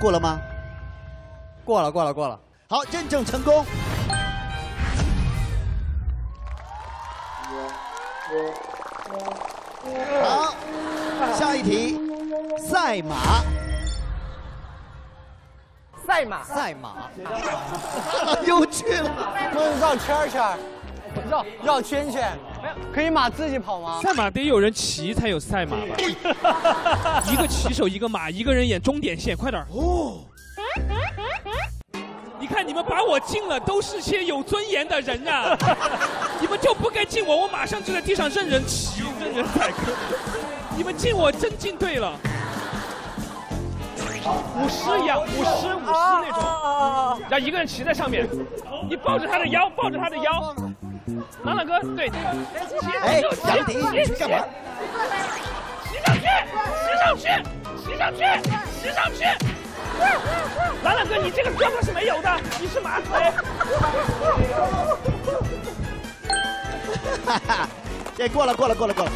过了吗？过了，过了，过了。好，认证成功。好，下一题，赛马。赛马，赛马，又去了，不是绕圈圈，绕绕圈圈，可以马自己跑吗？赛马得有人骑才有赛马吧？一个骑手，一个马，一个人演终点线，快点哦！你看你们把我禁了，都是些有尊严的人呀！你们就不该禁我，我马上就在地上任人骑，任人宰割。你们禁我真禁对了。舞狮一样，舞狮舞狮那种，然后一个人骑在上面，你抱着他的腰，抱着他的腰，朗朗哥，对，哎，杨迪，你去干嘛？骑上去，骑上去，骑上去，骑上去！朗朗哥，你这个胳膊是没有的，你是马腿。哈哈，这，过了，过了，过了，过了。